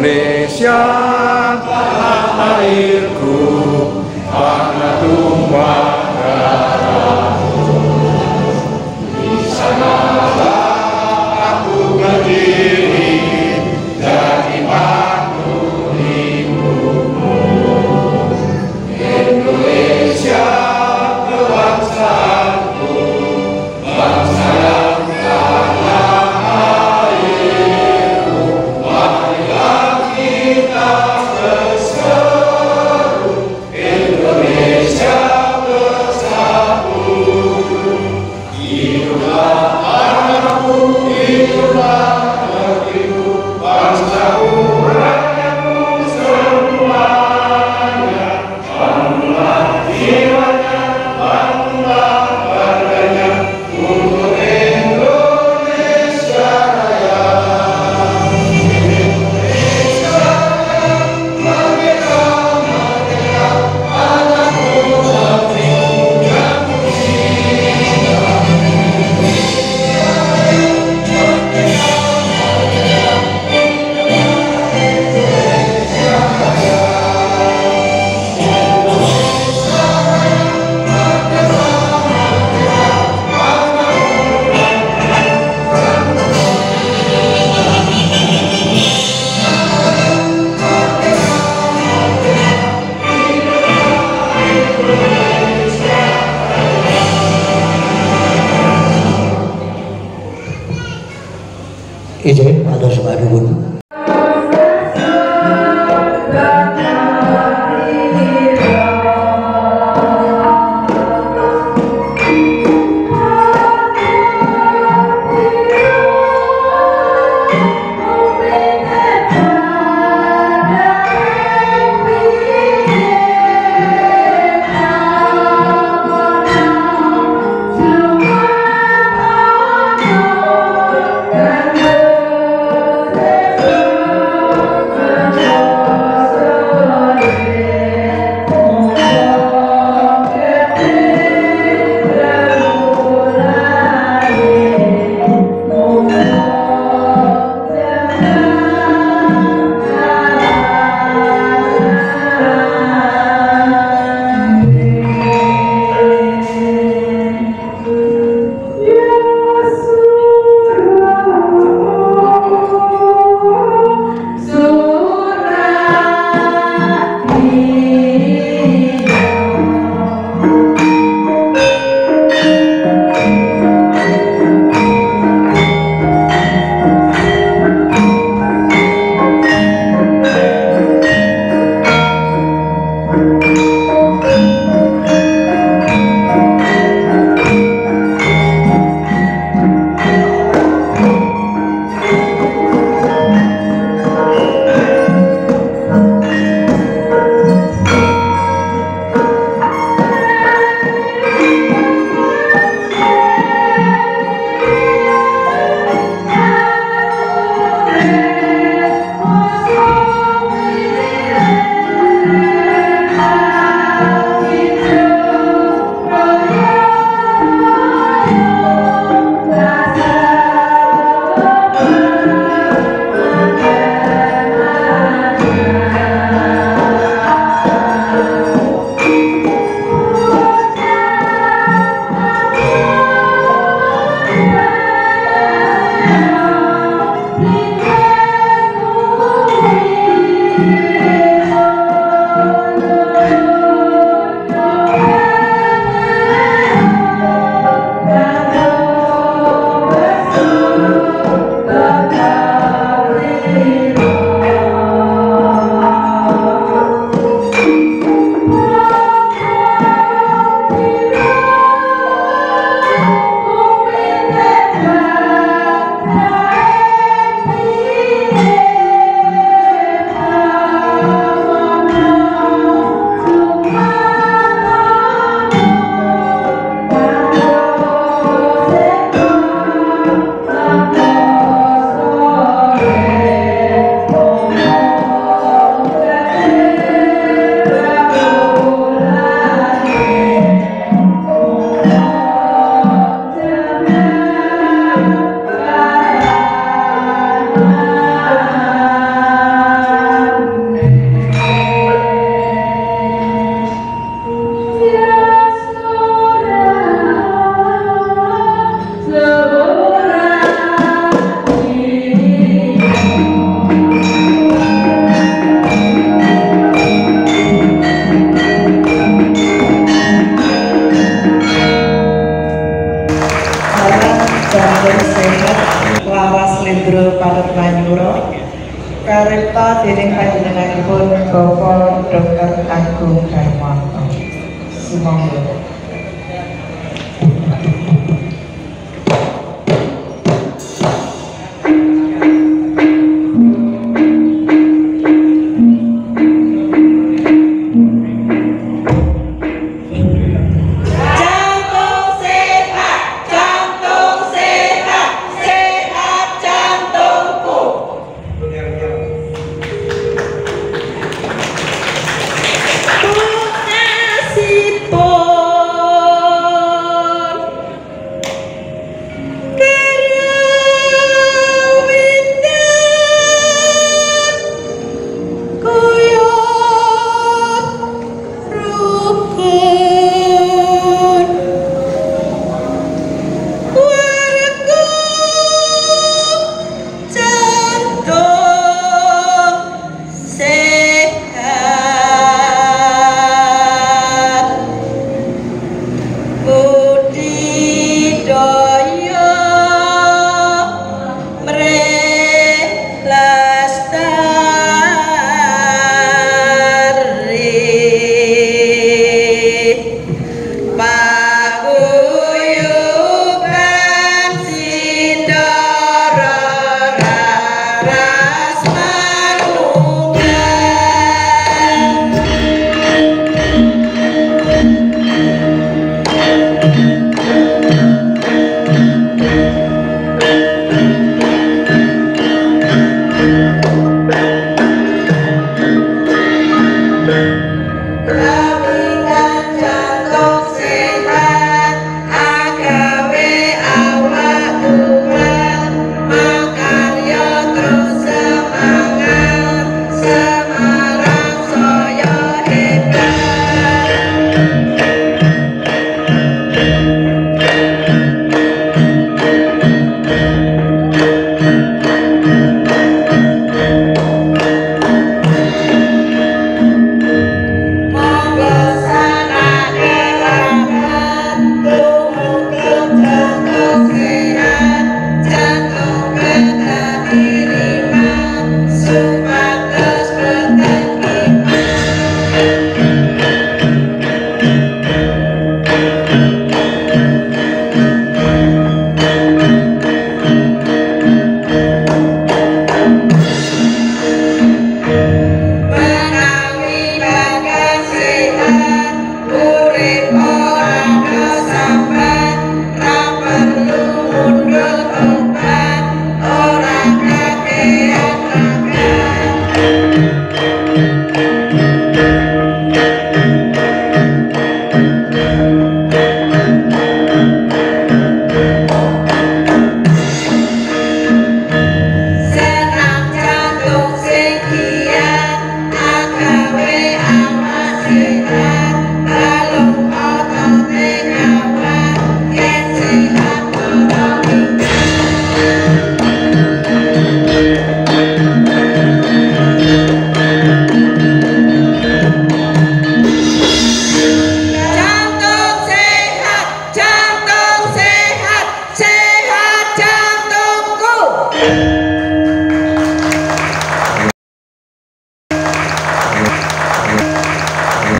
Indonesia tanah airku Ije, atau sebaduhun.